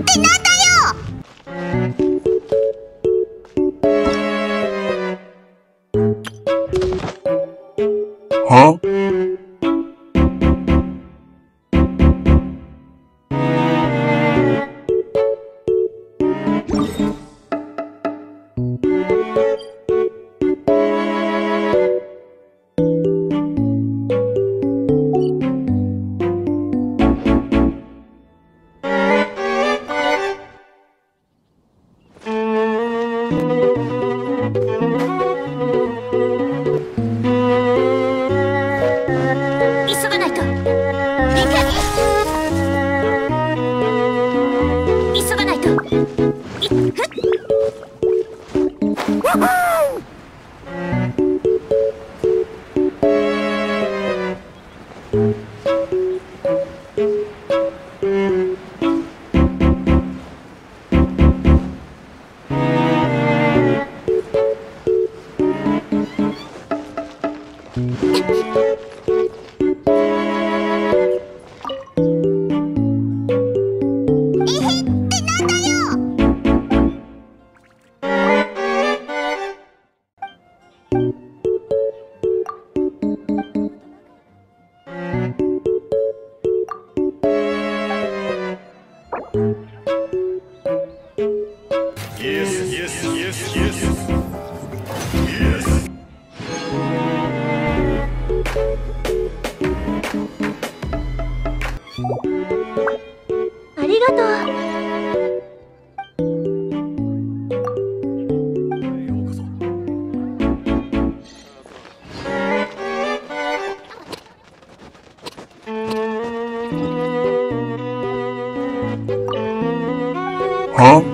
ってなんだよ！は？Huh?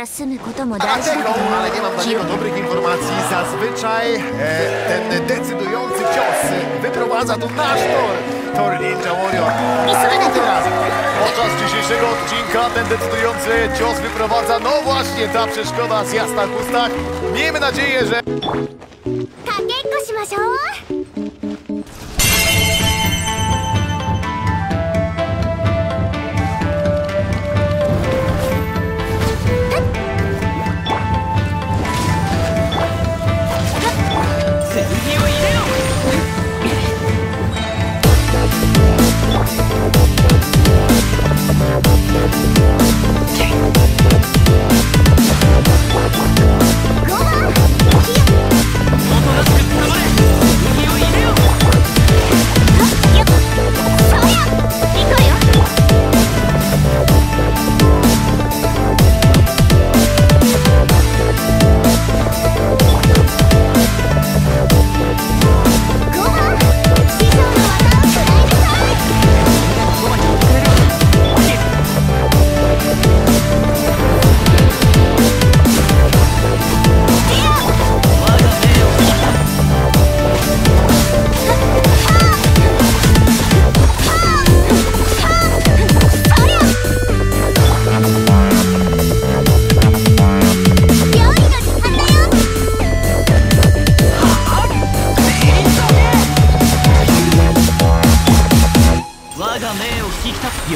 Dlatego, ale nie mam ど dla 気 niego を dobrych informacji. Zazwyczaj e, ten decydujący cios wyprowadza tu nasz tor, tor Ninja Warrior. A teraz, podczas dzisiejszego odcinka ten decydujący cios wyprowadza, no właśnie ta przeszkoda z jasna chustach. Miejmy nadzieję, że かけっこしましょう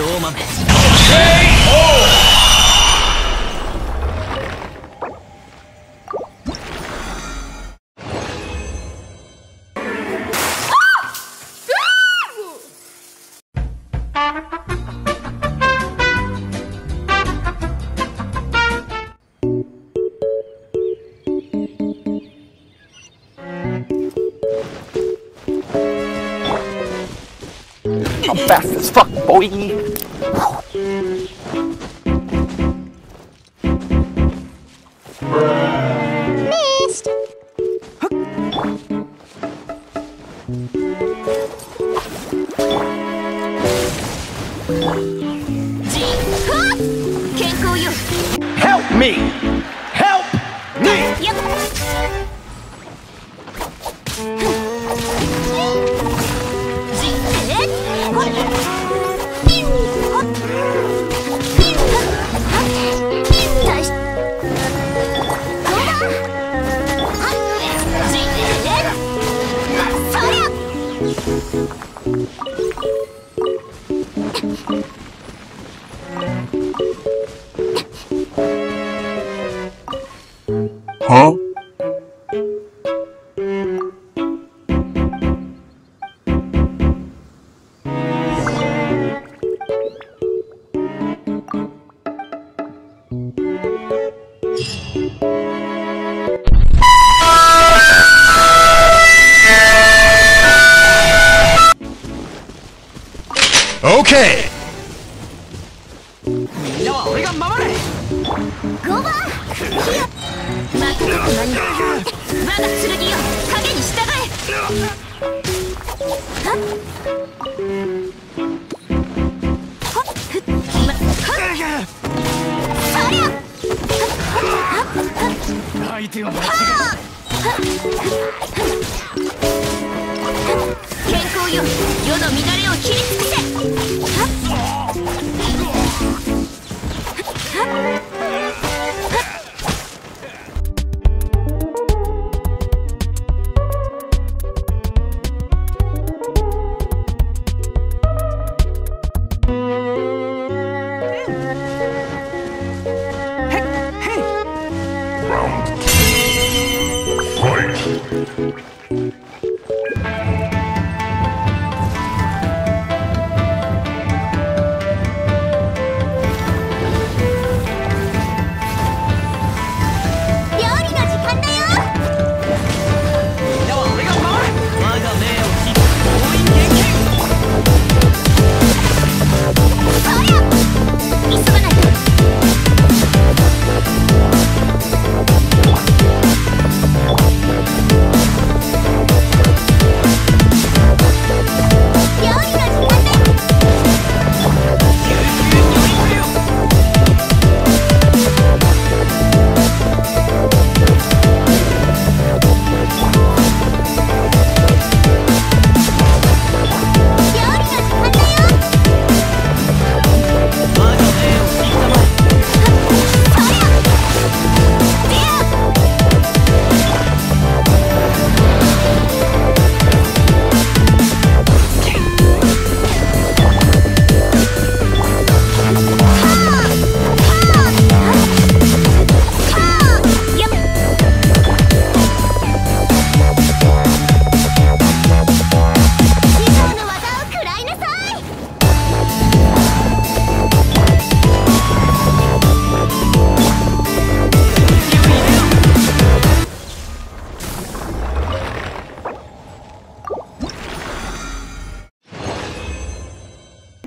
大豆豆 I'm fast as fuck, boy! Okay. 相手を間違え 健康よ。世の乱れを切り尽くせ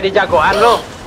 jadi jagoan lu?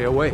Awake.